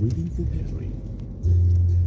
waiting for Perry.